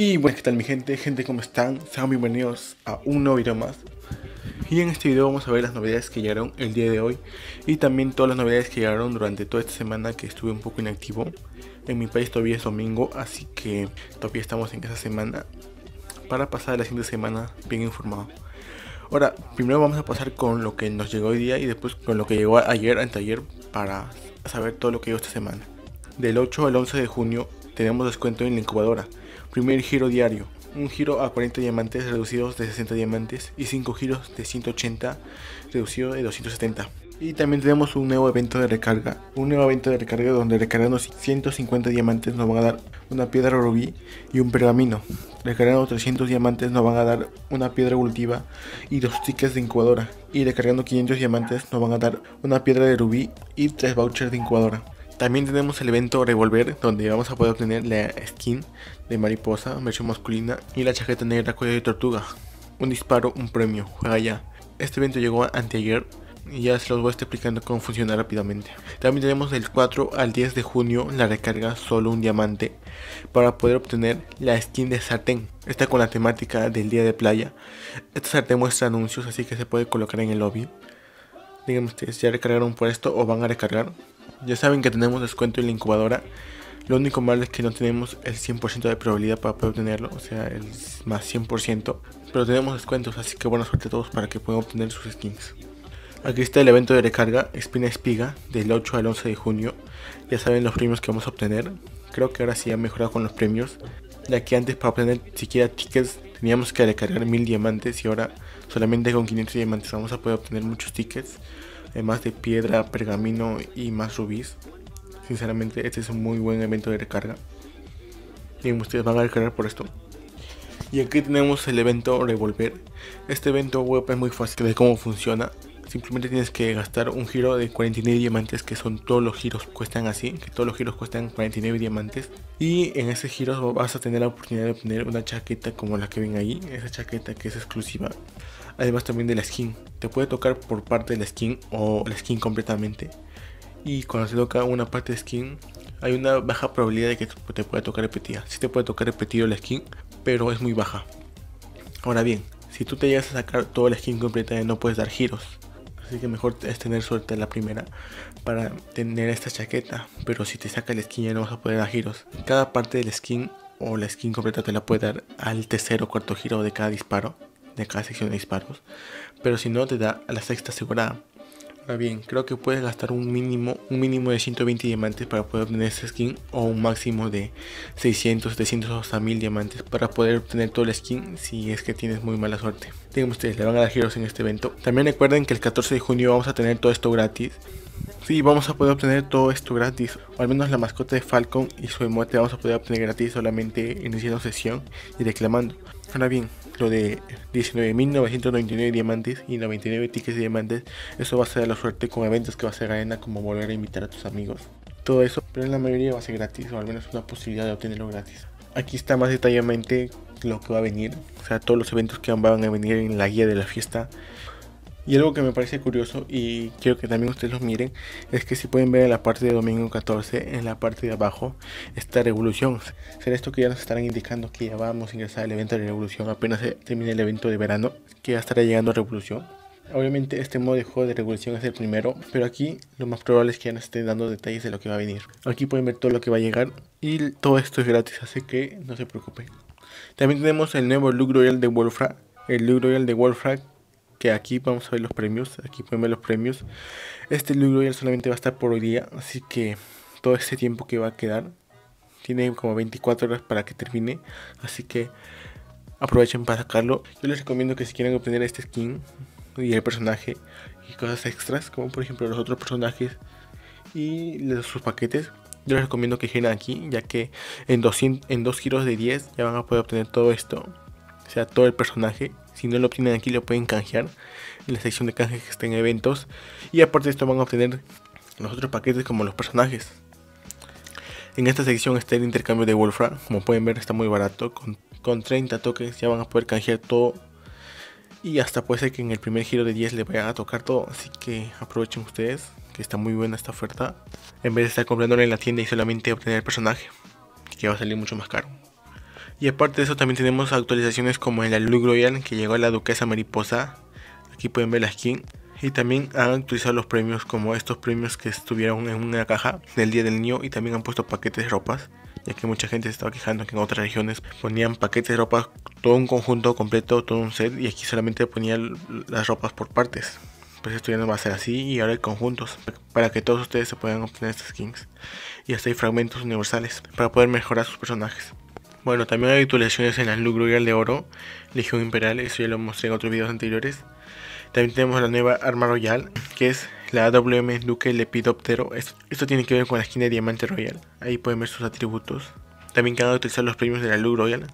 Y bueno, ¿qué tal mi gente? Gente, ¿cómo están? Sean bienvenidos a un nuevo video más. Y en este video vamos a ver las novedades que llegaron el día de hoy y también todas las novedades que llegaron durante toda esta semana que estuve un poco inactivo. En mi país todavía es domingo, así que todavía estamos en esa semana para pasar la siguiente semana bien informado. Ahora, primero vamos a pasar con lo que nos llegó hoy día y después con lo que llegó ayer, anteayer, para saber todo lo que llegó esta semana. Del 8 al 11 de junio tenemos descuento en la incubadora. Primer giro diario. Un giro a 40 diamantes reducidos de 60 diamantes y 5 giros de 180 reducido de 270. Y también tenemos un nuevo evento de recarga. Un nuevo evento de recarga donde recargando 150 diamantes nos van a dar una piedra rubí y un pergamino. Recargando 300 diamantes nos van a dar una piedra evolutiva y dos tickets de incubadora. Y recargando 500 diamantes nos van a dar una piedra de rubí y 3 vouchers de incubadora. También tenemos el evento Revolver, donde vamos a poder obtener la skin de mariposa, versión masculina, y la chaqueta negra cuello de tortuga. Un disparo, un premio, juega ya. Este evento llegó anteayer y ya se los voy a estar explicando cómo funciona rápidamente. También tenemos del 4 al 10 de junio la recarga solo un diamante para poder obtener la skin de sartén. Está con la temática del día de playa. Esta sartén muestra anuncios así que se puede colocar en el lobby. Díganme ustedes, ¿ya recargaron por esto o van a recargar? Ya saben que tenemos descuento en la incubadora. Lo único malo es que no tenemos el 100% de probabilidad para poder obtenerlo, o sea, el más 100%. Pero tenemos descuentos, así que buena suerte a todos para que puedan obtener sus skins. Aquí está el evento de recarga Espina Espiga del 8 al 11 de junio. Ya saben los premios que vamos a obtener. Creo que ahora sí ha mejorado con los premios. Ya que antes para obtener siquiera tickets teníamos que recargar 1000 diamantes y ahora solamente con 500 diamantes vamos a poder obtener muchos tickets además de piedra, pergamino y más rubíes. Sinceramente, este es un muy buen evento de recarga. Y ustedes van a recargar por esto. Y aquí tenemos el evento Revolver. Este evento web es muy fácil de cómo funciona. Simplemente tienes que gastar un giro de 49 diamantes, que son todos los giros cuestan así, que todos los giros cuestan 49 diamantes. Y en ese giro vas a tener la oportunidad de obtener una chaqueta como la que ven ahí, esa chaqueta que es exclusiva además también de la skin. Te puede tocar por parte de la skin o la skin completamente. Y cuando se toca una parte de skin, hay una baja probabilidad de que te pueda tocar repetida. Si te puede tocar repetido la skin, pero es muy baja. Ahora bien, si tú te llegas a sacar toda la skin completa, no puedes dar giros. Así que mejor es tener suerte en la primera para tener esta chaqueta. Pero si te saca la skin ya no vas a poder dar giros. Cada parte del skin o la skin completa te la puede dar al tercer o cuarto giro de cada disparo de cada sección de disparos, pero si no te da la sexta asegurada. Ahora bien, creo que puedes gastar un mínimo, un mínimo de 120 diamantes para poder obtener esta skin o un máximo de 600, 700 o hasta 1000 diamantes para poder obtener todo el skin si es que tienes muy mala suerte. Díganme ustedes, le van a dar giros en este evento. También recuerden que el 14 de junio vamos a tener todo esto gratis. Sí, vamos a poder obtener todo esto gratis, o al menos la mascota de Falcon y su emote vamos a poder obtener gratis solamente iniciando sesión y reclamando. Ahora bien, lo de 19.999 diamantes y 99 tickets de diamantes, eso va a ser la suerte con eventos que va a ser arena como volver a invitar a tus amigos. Todo eso, pero en la mayoría va a ser gratis o al menos una posibilidad de obtenerlo gratis. Aquí está más detalladamente lo que va a venir, o sea, todos los eventos que van a venir en la guía de la fiesta. Y algo que me parece curioso y quiero que también ustedes lo miren es que si pueden ver en la parte de domingo 14, en la parte de abajo, esta revolución. Será esto que ya nos estarán indicando que ya vamos a ingresar al evento de revolución apenas se termine el evento de verano, que ya estará llegando a revolución. Obviamente este modo de juego de revolución es el primero, pero aquí lo más probable es que ya nos estén dando detalles de lo que va a venir. Aquí pueden ver todo lo que va a llegar y todo esto es gratis, así que no se preocupen. También tenemos el nuevo look royal de Wolfra, el look royal de Wolfra que aquí vamos a ver los premios, aquí pueden ver los premios. Este libro solamente va a estar por hoy día, así que todo este tiempo que va a quedar, tiene como 24 horas para que termine, así que aprovechen para sacarlo. Yo les recomiendo que si quieren obtener este skin y el personaje y cosas extras, como por ejemplo los otros personajes y sus paquetes, yo les recomiendo que giren aquí, ya que en, 200, en dos giros de 10 ya van a poder obtener todo esto, o sea, todo el personaje si no lo obtienen aquí, lo pueden canjear en la sección de canje que está en eventos. Y aparte de esto, van a obtener los otros paquetes como los personajes. En esta sección está el intercambio de Wolfram. Como pueden ver, está muy barato. Con, con 30 toques ya van a poder canjear todo. Y hasta puede ser que en el primer giro de 10 le vayan a tocar todo. Así que aprovechen ustedes, que está muy buena esta oferta. En vez de estar comprándolo en la tienda y solamente obtener el personaje, que va a salir mucho más caro. Y aparte de eso también tenemos actualizaciones como en la Look Royal que llegó a la Duquesa Mariposa. Aquí pueden ver la skin. Y también han actualizado los premios como estos premios que estuvieron en una caja del Día del Niño y también han puesto paquetes de ropas. Ya que mucha gente se estaba quejando que en otras regiones ponían paquetes de ropas, todo un conjunto completo, todo un set y aquí solamente ponían las ropas por partes. Pues esto ya no va a ser así y ahora hay conjuntos para que todos ustedes se puedan obtener estas skins. Y hasta hay fragmentos universales para poder mejorar sus personajes. Bueno, también hay actualizaciones en la Look Royal de Oro, Legión Imperial, eso ya lo mostré en otros videos anteriores. También tenemos la nueva arma royal, que es la AWM Duque Lepidoptero. Esto, tiene que ver con la skin de Diamante Royal. Ahí pueden ver sus atributos. También que van a utilizar los premios de la Look Royal,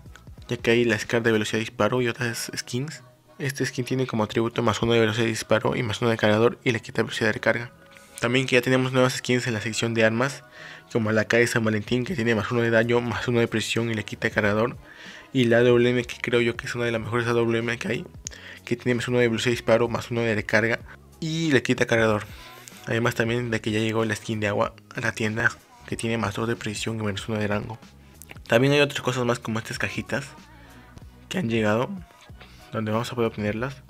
ya que hay la Scar de velocidad de disparo y otras skins. Este skin tiene como atributo más uno de velocidad de disparo y más uno de cargador y le quita velocidad de carga. También que ya tenemos nuevas skins en la sección de armas, como la K de San Valentín que tiene más uno de daño, más uno de presión y le quita cargador. Y la AWM que creo yo que es una de las mejores AWM que hay, que tiene más uno de velocidad de disparo, más uno de recarga y le quita cargador. Además también de que ya llegó la skin de agua a la tienda, que tiene más 2 de presión y menos uno de rango. También hay otras cosas más como estas cajitas que han llegado, donde vamos a poder obtenerlas.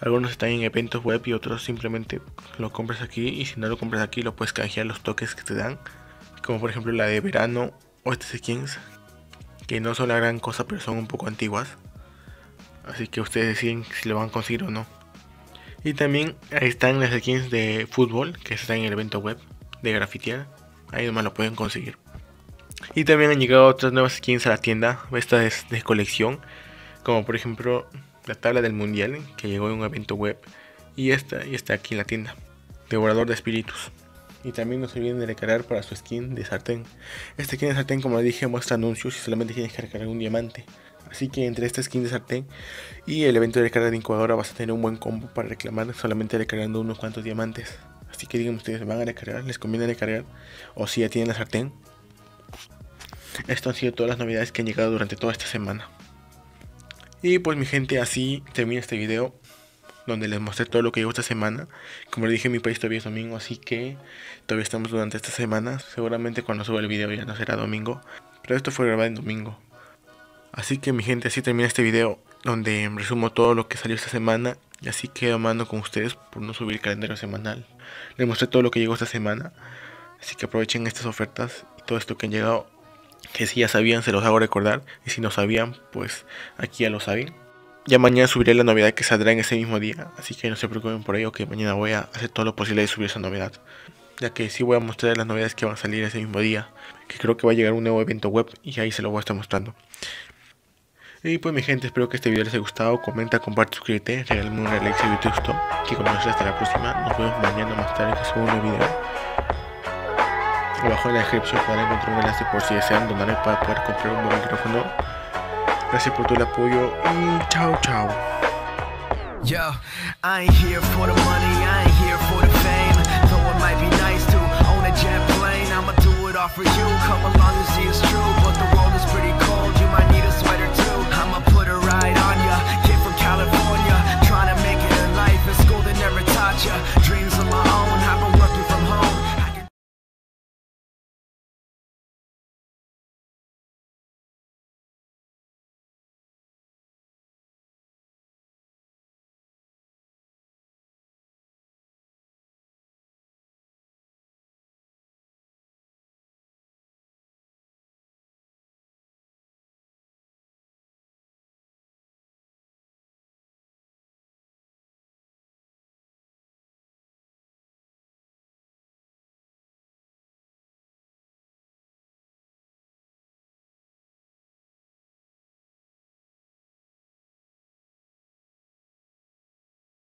Algunos están en eventos web y otros simplemente lo compras aquí y si no lo compras aquí lo puedes canjear los toques que te dan. Como por ejemplo la de verano o estas skins que no son la gran cosa pero son un poco antiguas. Así que ustedes deciden si lo van a conseguir o no. Y también ahí están las skins de fútbol que están en el evento web de grafitear. Ahí nomás lo pueden conseguir. Y también han llegado otras nuevas skins a la tienda. Esta es de colección. Como por ejemplo la tabla del mundial que llegó en un evento web. Y esta, y está aquí en la tienda. Devorador de espíritus. Y también no se olviden de recargar para su skin de sartén. Este skin de sartén, como dije, muestra anuncios y solamente tienes que recargar un diamante. Así que entre esta skin de sartén y el evento de recarga de incubadora vas a tener un buen combo para reclamar solamente recargando unos cuantos diamantes. Así que digan ustedes, ¿van a recargar? ¿Les conviene recargar? O si ya tienen la sartén. Esto han sido todas las novedades que han llegado durante toda esta semana. Y pues mi gente, así termina este video donde les mostré todo lo que llegó esta semana. Como les dije, mi país todavía es domingo, así que todavía estamos durante esta semana. Seguramente cuando suba el video ya no será domingo, pero esto fue grabado en domingo. Así que mi gente, así termina este video donde resumo todo lo que salió esta semana y así quedo mando con ustedes por no subir el calendario semanal. Les mostré todo lo que llegó esta semana, así que aprovechen estas ofertas y todo esto que han llegado que si ya sabían se los hago recordar y si no sabían pues aquí ya lo saben. Ya mañana subiré la novedad que saldrá en ese mismo día, así que no se preocupen por ello que mañana voy a hacer todo lo posible de subir esa novedad. Ya que sí voy a mostrar las novedades que van a salir ese mismo día, que creo que va a llegar un nuevo evento web y ahí se lo voy a estar mostrando. Y pues mi gente, espero que este video les haya gustado, comenta, comparte, suscríbete, regálame un like si te gustó, que con hasta la próxima, nos vemos mañana más tarde que suba un nuevo video. Abajo en la descripción podrán encontrar un enlace por si desean donar para poder comprar un buen micrófono. Gracias por todo el apoyo y chao chao.